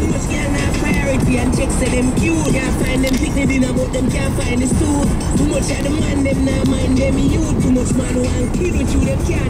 Too much girl not priority and check say them cute. Can't find them pick the dinner but them can't find the suit. Too much of the man them not mind them youth. Too much man want kill with you them can't